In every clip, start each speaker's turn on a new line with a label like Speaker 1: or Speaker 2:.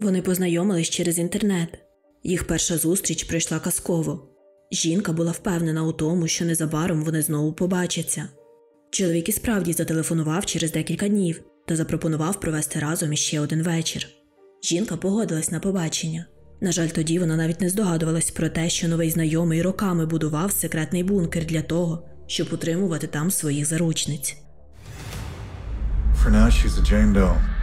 Speaker 1: Вони познайомились через інтернет. Їх перша зустріч пройшла казково. Жінка була впевнена у тому, що незабаром вони знову побачаться. Чоловік і справді зателефонував через декілька днів та запропонував провести разом іще один вечір. Жінка погодилась на побачення. На жаль, тоді вона навіть не здогадувалась про те, що новий знайомий роками будував секретний бункер для того, щоб утримувати там своїх заручниць.
Speaker 2: For now, she's a Jane Doe.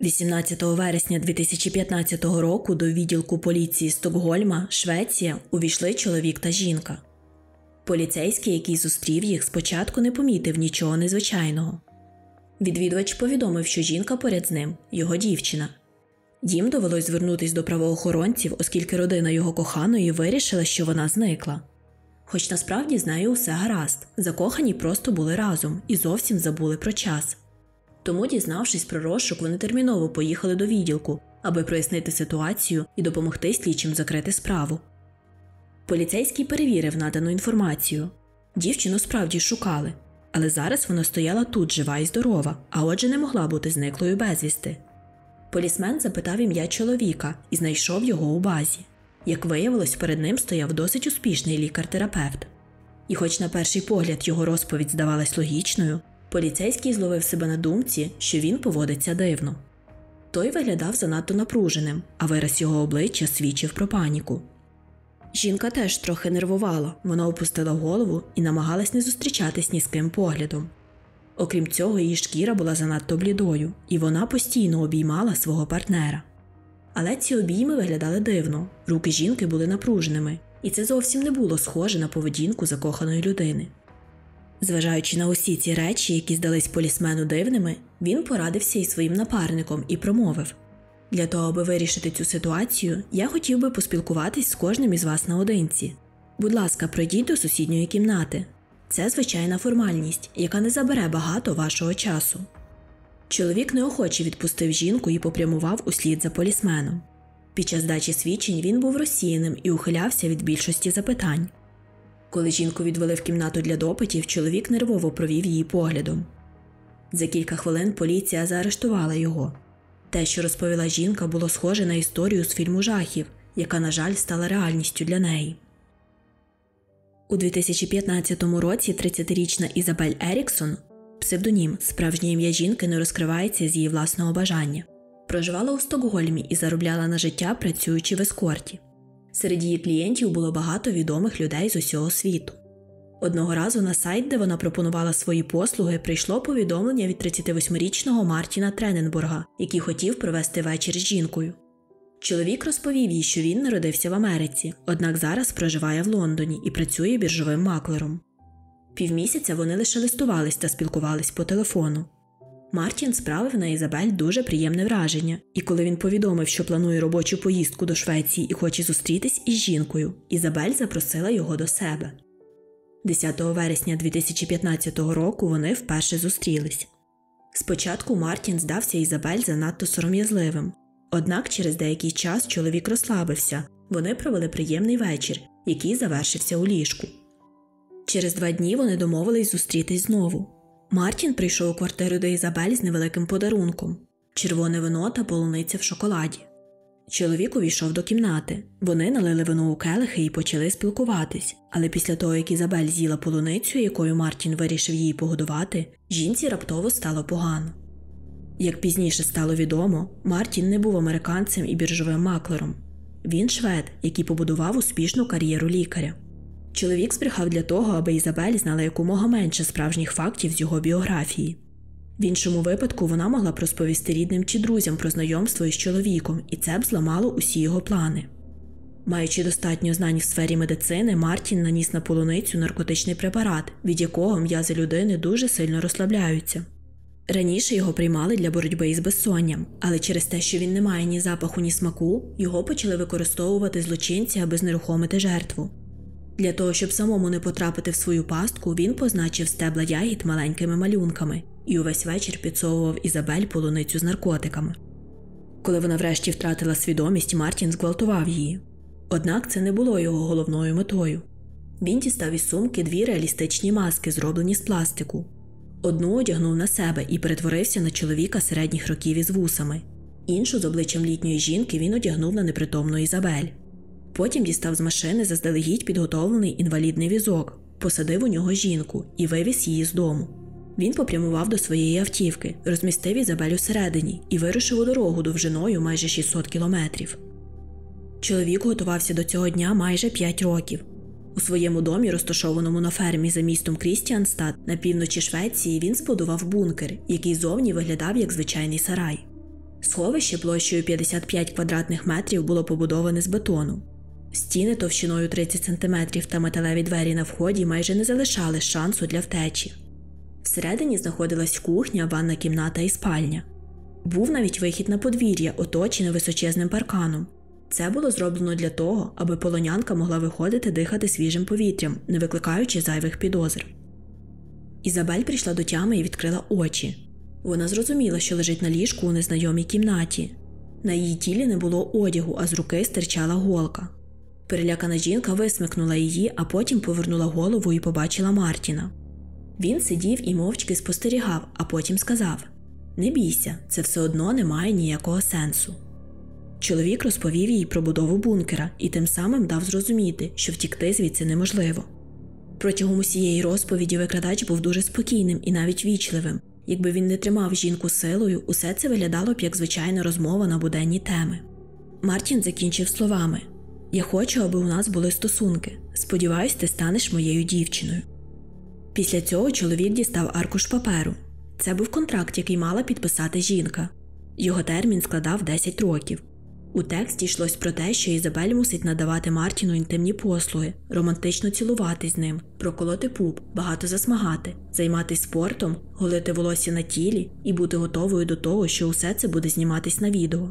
Speaker 1: 18 вересня 2015 року до відділку поліції Стокгольма, Швеція, увійшли чоловік та жінка. Поліцейський, який зустрів їх, спочатку не помітив нічого незвичайного. Відвідувач повідомив, що жінка поряд з ним його дівчина. Їм довелось звернутись до правоохоронців, оскільки родина його коханої вирішила, що вона зникла. Хоч насправді з нею усе гаразд, закохані просто були разом і зовсім забули про час. Тому, дізнавшись про розшук, вони терміново поїхали до відділку, аби прояснити ситуацію і допомогти слідчим закрити справу. Поліцейський перевірив надану інформацію. Дівчину справді шукали, але зараз вона стояла тут жива і здорова, а отже не могла бути зниклою безвісти. Полісмен запитав ім'я чоловіка і знайшов його у базі. Як виявилось, перед ним стояв досить успішний лікар-терапевт. І, хоч на перший погляд його розповідь здавалась логічною, поліцейський зловив себе на думці, що він поводиться дивно. Той виглядав занадто напруженим, а вираз його обличчя свідчив про паніку. Жінка теж трохи нервувала, вона опустила голову і намагалась не зустрічатись ні з ким поглядом. Окрім цього, її шкіра була занадто блідою, і вона постійно обіймала свого партнера. Але ці обійми виглядали дивно, руки жінки були напруженими, і це зовсім не було схоже на поведінку закоханої людини. Зважаючи на усі ці речі, які здались полісмену дивними, він порадився із своїм напарником і промовив для того, аби вирішити цю ситуацію, я хотів би поспілкуватись з кожним із вас наодинці. Будь ласка, пройдіть до сусідньої кімнати. Це звичайна формальність, яка не забере багато вашого часу. Чоловік неохоче відпустив жінку і попрямував услід за полісменом. Під час дачі свідчень він був розсіяним і ухилявся від більшості запитань. Коли жінку відвели в кімнату для допитів, чоловік нервово провів її поглядом. За кілька хвилин поліція заарештувала його. Те, що розповіла жінка, було схоже на історію з фільму жахів, яка, на жаль, стала реальністю для неї. У 2015 році 30-річна Ізабель Еріксон, псевдонім, справжнє ім'я жінки не розкривається з її власного бажання, проживала у Стокгольмі і заробляла на життя, працюючи в ескорті. Серед її клієнтів було багато відомих людей з усього світу. Одного разу на сайт, де вона пропонувала свої послуги, прийшло повідомлення від 38-річного Мартіна Трененбурга, який хотів провести вечір з жінкою. Чоловік розповів їй, що він народився в Америці, однак зараз проживає в Лондоні і працює біржовим маклером. Півмісяця вони лише листувались та спілкувались по телефону. Мартін справив на Ізабель дуже приємне враження, і коли він повідомив, що планує робочу поїздку до Швеції і хоче зустрітись із жінкою, Ізабель запросила його до себе. 10 вересня 2015 року вони вперше зустрілись. Спочатку Мартін здався Ізабель занадто сором'язливим, однак через деякий час чоловік розслабився, вони провели приємний вечір, який завершився у ліжку. Через два дні вони домовились зустрітись знову. Мартін прийшов у квартиру до Ізабель з невеликим подарунком червоне вино та полуниця в шоколаді. Чоловік увійшов до кімнати. Вони налили вино у келихи і почали спілкуватись, але після того, як Ізабель з'їла полуницю, якою Мартін вирішив її погодувати, жінці раптово стало погано. Як пізніше стало відомо, Мартін не був американцем і біржовим маклером. Він швед, який побудував успішну кар'єру лікаря. Чоловік збрехав для того, аби Ізабель знала якомога менше справжніх фактів з його біографії. В іншому випадку вона могла б розповісти рідним чи друзям про знайомство із чоловіком, і це б зламало усі його плани. Маючи достатньо знань в сфері медицини, Мартін наніс на полуницю наркотичний препарат, від якого м'язи людини дуже сильно розслабляються. Раніше його приймали для боротьби із безсонням, але через те, що він не має ні запаху, ні смаку, його почали використовувати злочинці, аби знерухомити жертву. Для того, щоб самому не потрапити в свою пастку, він позначив стебла ягід маленькими малюнками і увесь вечір підсовував Ізабель полуницю з наркотиками. Коли вона врешті втратила свідомість, Мартін зґвалтував її. Однак це не було його головною метою. Він дістав із сумки дві реалістичні маски, зроблені з пластику. Одну одягнув на себе і перетворився на чоловіка середніх років із вусами. Іншу з обличчям літньої жінки він одягнув на непритомну Ізабель. Потім дістав з машини заздалегідь підготовлений інвалідний візок, посадив у нього жінку і вивіз її з дому. Він попрямував до своєї автівки, розмістив Ізабель усередині і вирушив у дорогу довжиною майже 600 кілометрів. Чоловік готувався до цього дня майже 5 років. У своєму домі, розташованому на фермі за містом Крістіанстад на півночі Швеції, він збудував бункер, який зовні виглядав як звичайний сарай. Сховище площею 55 квадратних метрів було побудоване з бетону. Стіни товщиною 30 см та металеві двері на вході майже не залишали шансу для втечі. Всередині знаходилась кухня, ванна кімната і спальня. Був навіть вихід на подвір'я, оточене височезним парканом. Це було зроблено для того, аби полонянка могла виходити дихати свіжим повітрям, не викликаючи зайвих підозр. Ізабель прийшла до тями і відкрила очі. Вона зрозуміла, що лежить на ліжку у незнайомій кімнаті. На її тілі не було одягу, а з руки стирчала голка. Перелякана жінка висмикнула її, а потім повернула голову і побачила Мартіна. Він сидів і мовчки спостерігав, а потім сказав: Не бійся, це все одно не має ніякого сенсу. Чоловік розповів їй про будову бункера і тим самим дав зрозуміти, що втікти звідси неможливо. Протягом усієї розповіді викрадач був дуже спокійним і навіть вічливим. Якби він не тримав жінку силою, усе це виглядало б як звичайна розмова на буденні теми. Мартін закінчив словами: Я хочу, аби у нас були стосунки. Сподіваюсь, ти станеш моєю дівчиною. Після цього чоловік дістав аркуш паперу. Це був контракт, який мала підписати жінка. Його термін складав 10 років. У тексті йшлось про те, що Ізабель мусить надавати Мартіну інтимні послуги, романтично цілувати з ним, проколоти пуп, багато засмагати, займатися спортом, голити волосся на тілі і бути готовою до того, що усе це буде зніматись на відео.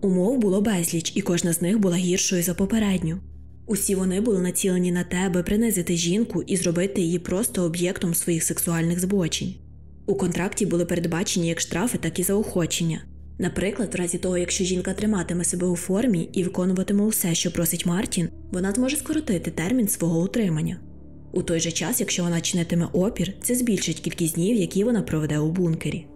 Speaker 1: Умов було безліч, і кожна з них була гіршою за попередню. Усі вони були націлені на те, аби принизити жінку і зробити її просто об'єктом своїх сексуальних збочень. У контракті були передбачені як штрафи, так і заохочення. Наприклад, в разі того, якщо жінка триматиме себе у формі і виконуватиме усе, що просить Мартін, вона зможе скоротити термін свого утримання. У той же час, якщо вона чинитиме опір, це збільшить кількість днів, які вона проведе у бункері.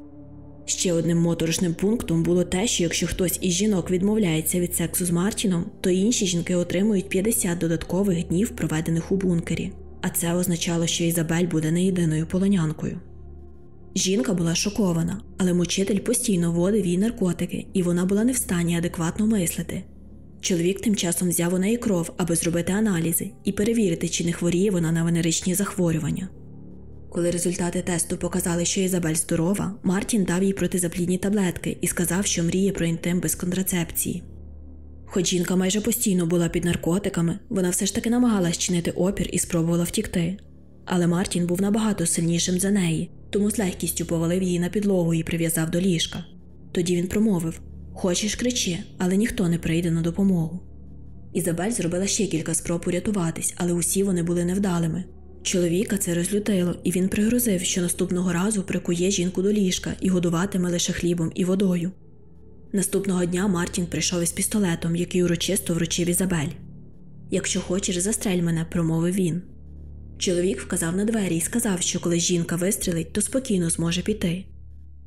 Speaker 1: Ще одним моторошним пунктом було те, що якщо хтось із жінок відмовляється від сексу з Мартіном, то інші жінки отримують 50 додаткових днів, проведених у бункері, а це означало, що Ізабель буде не єдиною полонянкою. Жінка була шокована, але мучитель постійно вводив їй наркотики, і вона була не в стані адекватно мислити. Чоловік тим часом взяв у неї кров, аби зробити аналізи і перевірити, чи не хворіє вона на венеричні захворювання. Коли результати тесту показали, що Ізабель здорова, Мартін дав їй протизаплідні таблетки і сказав, що мріє про інтим без контрацепції. Хоч жінка майже постійно була під наркотиками, вона все ж таки намагалась чинити опір і спробувала втікти. Але Мартін був набагато сильнішим за неї, тому з легкістю повалив її на підлогу і прив'язав до ліжка. Тоді він промовив Хочеш кричи, але ніхто не прийде на допомогу. Ізабель зробила ще кілька спроб урятуватись, але усі вони були невдалими. Чоловіка це розлютило, і він пригрозив, що наступного разу прикує жінку до ліжка і годуватиме лише хлібом і водою. Наступного дня Мартін прийшов із пістолетом, який урочисто вручив Ізабель. Якщо хочеш, застрель мене, промовив він. Чоловік вказав на двері і сказав, що коли жінка вистрілить, то спокійно зможе піти.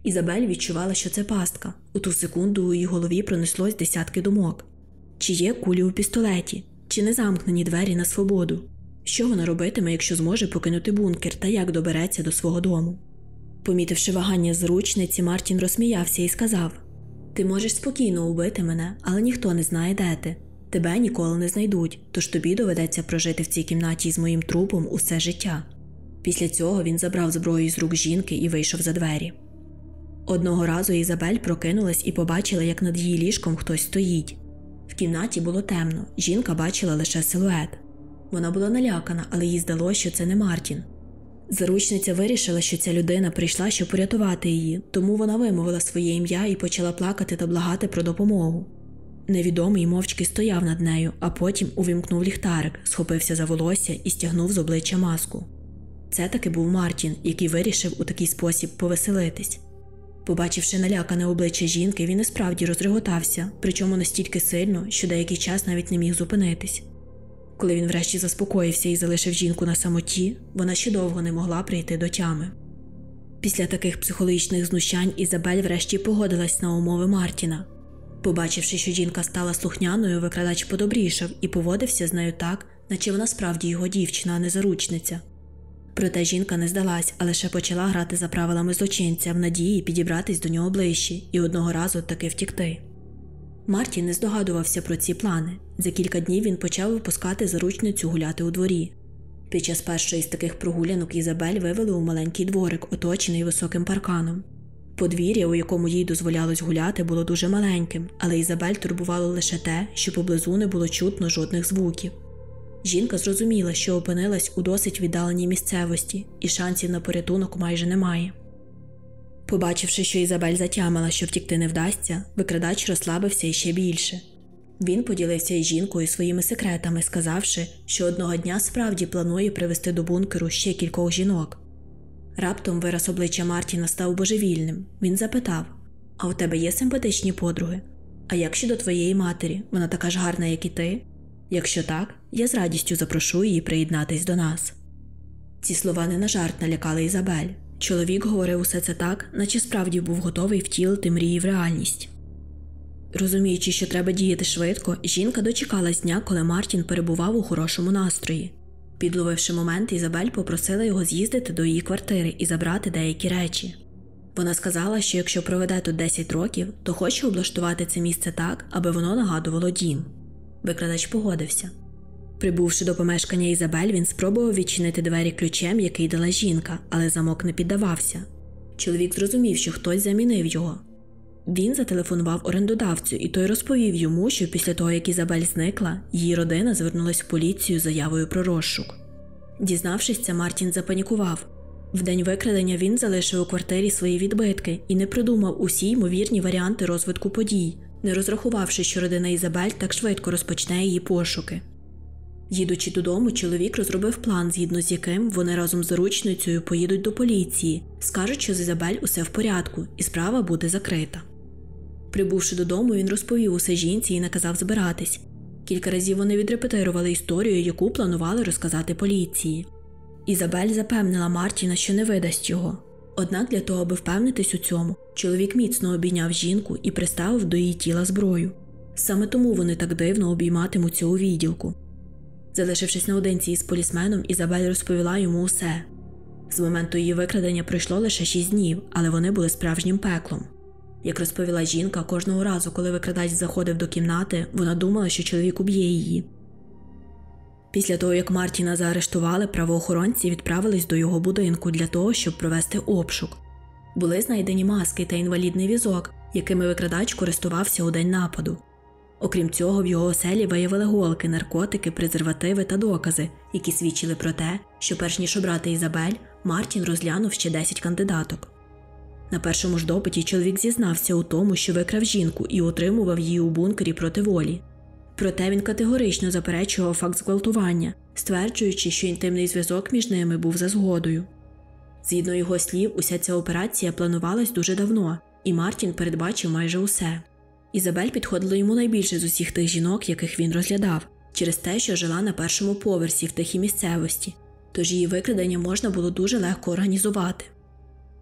Speaker 1: Ізабель відчувала, що це пастка. У ту секунду у її голові пронеслось десятки думок: чи є кулі у пістолеті, чи не замкнені двері на свободу. Що вона робитиме, якщо зможе покинути бункер та як добереться до свого дому? Помітивши вагання зручниці, Мартін розсміявся і сказав: Ти можеш спокійно убити мене, але ніхто не знає, де ти. Тебе ніколи не знайдуть, тож тобі доведеться прожити в цій кімнаті з моїм трупом усе життя. Після цього він забрав зброю з рук жінки і вийшов за двері. Одного разу Ізабель прокинулась і побачила, як над її ліжком хтось стоїть. В кімнаті було темно, жінка бачила лише силует. Вона була налякана, але їй здалося, що це не Мартін. Заручниця вирішила, що ця людина прийшла, щоб порятувати її, тому вона вимовила своє ім'я і почала плакати та благати про допомогу. Невідомий мовчки стояв над нею, а потім увімкнув ліхтарик, схопився за волосся і стягнув з обличчя маску. Це таки був Мартін, який вирішив у такий спосіб повеселитись. Побачивши налякане обличчя жінки, він і справді розреготався, причому настільки сильно, що деякий час навіть не міг зупинитись. Коли він врешті заспокоївся і залишив жінку на самоті, вона ще довго не могла прийти до тями. Після таких психологічних знущань Ізабель врешті погодилась на умови Мартіна. Побачивши, що жінка стала слухняною, викрадач подобрішав і поводився з нею так, наче вона справді його дівчина, а не заручниця. Проте жінка не здалась, а лише почала грати за правилами злочинця в надії підібратись до нього ближче і одного разу таки втікти. Мартін не здогадувався про ці плани. За кілька днів він почав випускати заручницю гуляти у дворі. Під час першої з таких прогулянок Ізабель вивели у маленький дворик, оточений високим парканом. Подвір'я, у якому їй дозволялось гуляти, було дуже маленьким, але Ізабель турбувало лише те, що поблизу не було чутно жодних звуків. Жінка зрозуміла, що опинилась у досить віддаленій місцевості, і шансів на порятунок майже немає. Побачивши, що Ізабель затямила, що втікти не вдасться, викрадач розслабився іще більше. Він поділився із жінкою своїми секретами, сказавши, що одного дня справді планує привезти до бункеру ще кількох жінок. Раптом вираз обличчя Мартіна став божевільним. Він запитав: А у тебе є симпатичні подруги? А як щодо твоєї матері, вона така ж гарна, як і ти? Якщо так, я з радістю запрошу її приєднатись до нас. Ці слова не на жарт налякали Ізабель. Чоловік говорив усе це так, наче справді був готовий втілити мрії в реальність. Розуміючи, що треба діяти швидко, жінка дочекалась дня, коли Мартін перебував у хорошому настрої. Підловивши момент, Ізабель попросила його з'їздити до її квартири і забрати деякі речі. Вона сказала, що якщо проведе тут 10 років, то хоче облаштувати це місце так, аби воно нагадувало дім. Викрадач погодився. Прибувши до помешкання Ізабель, він спробував відчинити двері ключем, який дала жінка, але замок не піддавався. Чоловік зрозумів, що хтось замінив його. Він зателефонував орендодавцю, і той розповів йому, що після того, як Ізабель зникла, її родина звернулась в поліцію з заявою про розшук. Дізнавшись це, Мартін запанікував. В день викрадення він залишив у квартирі свої відбитки і не придумав усі ймовірні варіанти розвитку подій, не розрахувавши, що родина Ізабель так швидко розпочне її пошуки. Їдучи додому, чоловік розробив план, згідно з яким вони разом з заручницею поїдуть до поліції, скажуть, що з Ізабель усе в порядку, і справа буде закрита. Прибувши додому, він розповів усе жінці і наказав збиратись. Кілька разів вони відрепетирували історію, яку планували розказати поліції. Ізабель запевнила Мартіна, що не видасть його. Однак для того, аби впевнитись у цьому, чоловік міцно обійняв жінку і приставив до її тіла зброю. Саме тому вони так дивно обійматимуться у відділку. Залишившись наодинці із полісменом, Ізабель розповіла йому усе. З моменту її викрадення пройшло лише шість днів, але вони були справжнім пеклом. Як розповіла жінка, кожного разу, коли викрадач заходив до кімнати, вона думала, що чоловік уб'є її. Після того, як Мартіна заарештували, правоохоронці відправились до його будинку для того, щоб провести обшук. Були знайдені маски та інвалідний візок, якими викрадач користувався у день нападу. Окрім цього, в його оселі виявили голки, наркотики, презервативи та докази, які свідчили про те, що перш ніж обрати Ізабель, Мартін розглянув ще 10 кандидаток. На першому ж допиті чоловік зізнався у тому, що викрав жінку і утримував її у бункері проти волі. Проте він категорично заперечував факт зґвалтування, стверджуючи, що інтимний зв'язок між ними був за згодою. Згідно його слів, уся ця операція планувалась дуже давно, і Мартін передбачив майже усе. Ізабель підходила йому найбільше з усіх тих жінок, яких він розглядав, через те, що жила на першому поверсі в тихій місцевості, тож її викрадення можна було дуже легко організувати.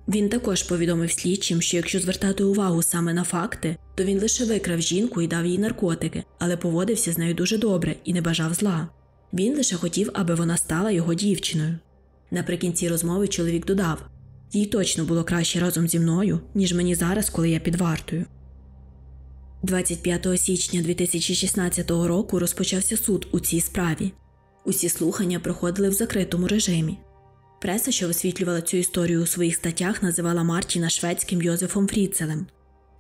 Speaker 1: Він також повідомив слідчим, що якщо звертати увагу саме на факти, то він лише викрав жінку і дав їй наркотики, але поводився з нею дуже добре і не бажав зла. Він лише хотів, аби вона стала його дівчиною. Наприкінці розмови чоловік додав їй точно було краще разом зі мною, ніж мені зараз, коли я під вартою. 25 січня 2016 року розпочався суд у цій справі. Усі слухання проходили в закритому режимі. Преса, що висвітлювала цю історію у своїх статтях, називала Мартіна шведським Йозефом Фріцелем.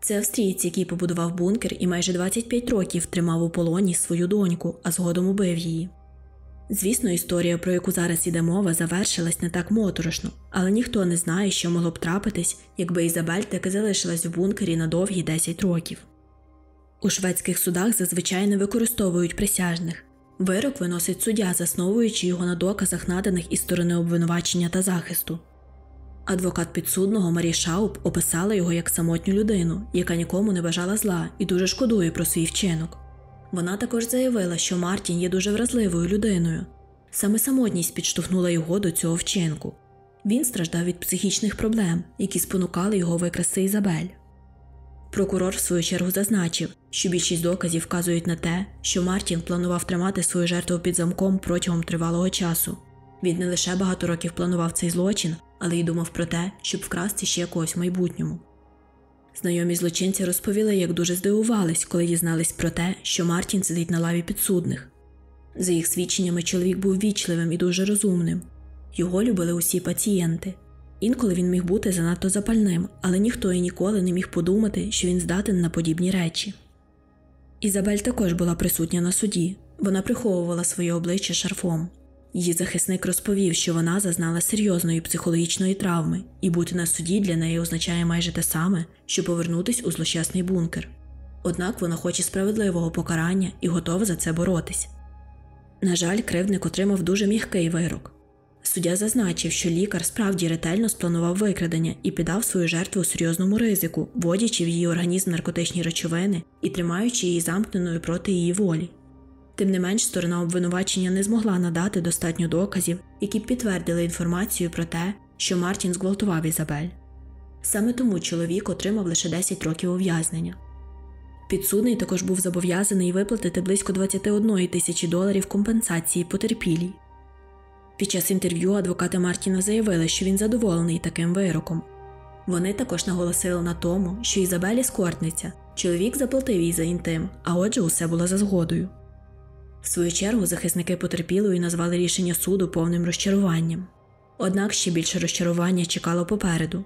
Speaker 1: Це австрієць, який побудував бункер і майже 25 років тримав у полоні свою доньку, а згодом убив її. Звісно, історія, про яку зараз іде мова, завершилась не так моторошно, але ніхто не знає, що могло б трапитись, якби Ізабель таки залишилась в бункері на довгі 10 років. У шведських судах зазвичай не використовують присяжних. Вирок виносить суддя, засновуючи його на доказах, наданих із сторони обвинувачення та захисту. Адвокат підсудного Марі Шауп описала його як самотню людину, яка нікому не бажала зла і дуже шкодує про свій вчинок. Вона також заявила, що Мартін є дуже вразливою людиною. Саме самотність підштовхнула його до цього вчинку. Він страждав від психічних проблем, які спонукали його викрасти Ізабель. Прокурор, в свою чергу, зазначив, що більшість доказів вказують на те, що Мартін планував тримати свою жертву під замком протягом тривалого часу. Він не лише багато років планував цей злочин, але й думав про те, щоб вкрасти ще когось в майбутньому. Знайомі злочинці розповіли, як дуже здивувались, коли дізнались про те, що Мартін сидить на лаві підсудних. За їх свідченнями, чоловік був вічливим і дуже розумним. Його любили усі пацієнти. Інколи він міг бути занадто запальним, але ніхто і ніколи не міг подумати, що він здатен на подібні речі. Ізабель також була присутня на суді. Вона приховувала своє обличчя шарфом. Її захисник розповів, що вона зазнала серйозної психологічної травми, і бути на суді для неї означає майже те саме, що повернутись у злощасний бункер. Однак вона хоче справедливого покарання і готова за це боротись. На жаль, кривдник отримав дуже м'який вирок. Суддя зазначив, що лікар справді ретельно спланував викрадення і піддав свою жертву серйозному ризику, вводячи в її організм наркотичні речовини і тримаючи її замкненою проти її волі. Тим не менш, сторона обвинувачення не змогла надати достатньо доказів, які б підтвердили інформацію про те, що Мартін зґвалтував Ізабель. Саме тому чоловік отримав лише 10 років ув'язнення. Підсудний також був зобов'язаний виплатити близько 21 тисячі доларів компенсації потерпілій. Під час інтерв'ю адвокати Мартіна заявили, що він задоволений таким вироком. Вони також наголосили на тому, що Ізабелі скортниця, чоловік заплатив їй за інтим, а отже, усе було за згодою. В свою чергу захисники потерпілої назвали рішення суду повним розчаруванням. Однак ще більше розчарування чекало попереду.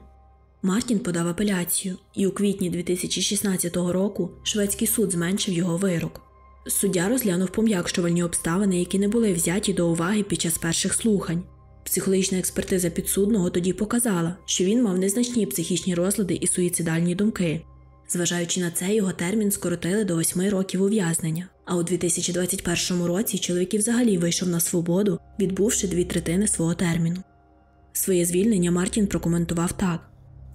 Speaker 1: Мартін подав апеляцію, і у квітні 2016 року шведський суд зменшив його вирок. Суддя розглянув пом'якшувальні обставини, які не були взяті до уваги під час перших слухань. Психологічна експертиза підсудного тоді показала, що він мав незначні психічні розлади і суїцидальні думки. Зважаючи на це, його термін скоротили до 8 років ув'язнення. А у 2021 році чоловік взагалі вийшов на свободу, відбувши дві третини свого терміну. Своє звільнення Мартін прокоментував так: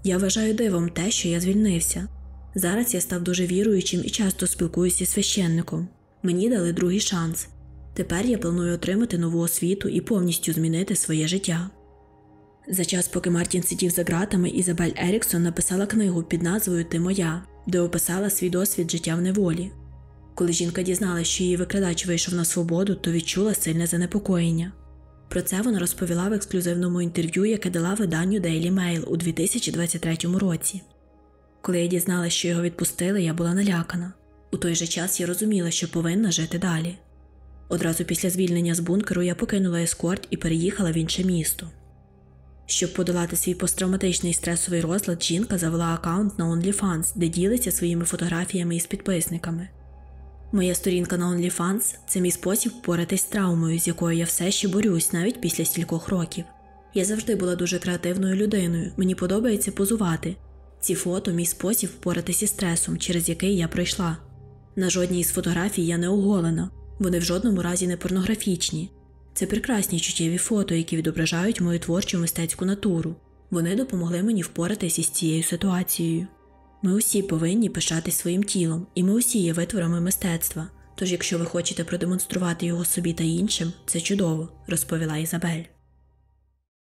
Speaker 1: Я вважаю дивом те, що я звільнився. Зараз я став дуже віруючим і часто спілкуюся зі священником. Мені дали другий шанс. Тепер я планую отримати нову освіту і повністю змінити своє життя. За час, поки Мартін сидів за ґратами, Ізабель Еріксон написала книгу під назвою Ти моя, де описала свій досвід життя в неволі. Коли жінка дізналася, що її викрадач вийшов на свободу, то відчула сильне занепокоєння. Про це вона розповіла в ексклюзивному інтерв'ю, яке дала виданню Daily Mail у 2023 році. Коли я дізналася, що його відпустили, я була налякана. У той же час я розуміла, що повинна жити далі. Одразу після звільнення з бункеру я покинула ескорт і переїхала в інше місто. Щоб подолати свій посттравматичний стресовий розлад, жінка завела аккаунт на OnlyFans, де ділиться своїми фотографіями із підписниками. Моя сторінка на OnlyFans – це мій спосіб впоратись з травмою, з якою я все ще борюсь навіть після стількох років. Я завжди була дуже креативною людиною, мені подобається позувати. Ці фото мій спосіб впоратися із стресом, через який я пройшла. На жодній із фотографій я не оголена, вони в жодному разі не порнографічні. Це прекрасні чуттєві фото, які відображають мою творчу мистецьку натуру. Вони допомогли мені впоратися із цією ситуацією. Ми усі повинні пишатись своїм тілом, і ми усі є витворами мистецтва. Тож, якщо ви хочете продемонструвати його собі та іншим, це чудово, розповіла Ізабель.